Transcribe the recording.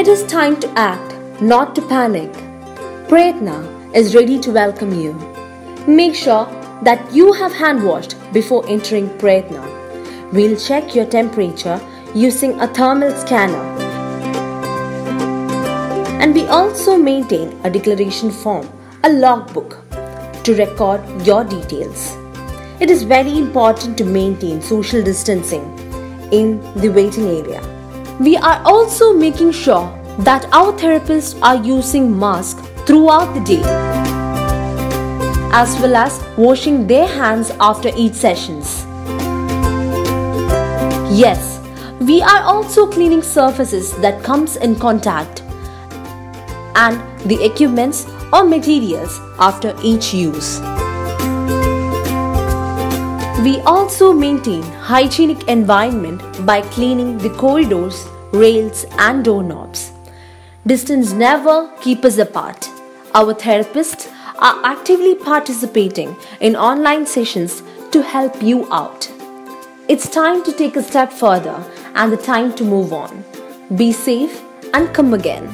It is time to act, not to panic. Prayatna is ready to welcome you. Make sure that you have hand washed before entering Prayatna. We'll check your temperature using a thermal scanner. And we also maintain a declaration form, a logbook, to record your details. It is very important to maintain social distancing in the waiting area. We are also making sure that our therapists are using masks throughout the day as well as washing their hands after each sessions. Yes, we are also cleaning surfaces that comes in contact and the equipments or materials after each use. We also maintain hygienic environment by cleaning the corridors, rails and doorknobs. Distance never keep us apart. Our therapists are actively participating in online sessions to help you out. It's time to take a step further and the time to move on. Be safe and come again.